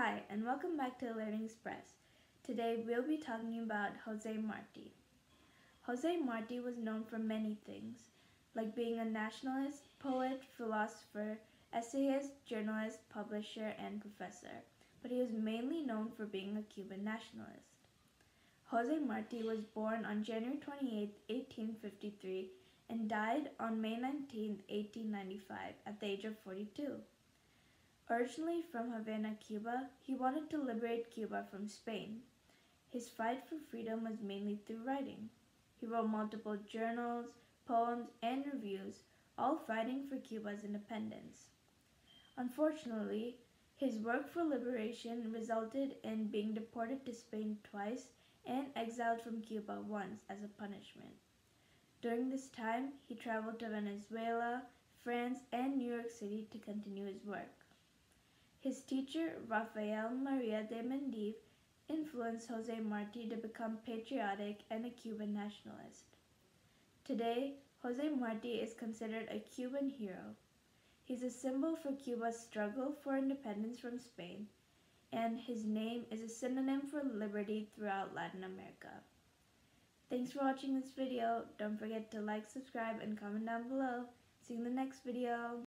Hi, and welcome back to Learning Express. Today we'll be talking about Jose Marti. Jose Marti was known for many things, like being a nationalist, poet, philosopher, essayist, journalist, publisher, and professor, but he was mainly known for being a Cuban nationalist. Jose Marti was born on January 28, 1853, and died on May 19, 1895, at the age of 42. Originally from Havana, Cuba, he wanted to liberate Cuba from Spain. His fight for freedom was mainly through writing. He wrote multiple journals, poems, and reviews, all fighting for Cuba's independence. Unfortunately, his work for liberation resulted in being deported to Spain twice and exiled from Cuba once as a punishment. During this time, he traveled to Venezuela, France, and New York City to continue his work. His teacher, Rafael Maria de Mendive, influenced Jose Marti to become patriotic and a Cuban nationalist. Today, Jose Marti is considered a Cuban hero. He's a symbol for Cuba's struggle for independence from Spain, and his name is a synonym for liberty throughout Latin America. Thanks for watching this video. Don't forget to like, subscribe, and comment down below. See you in the next video.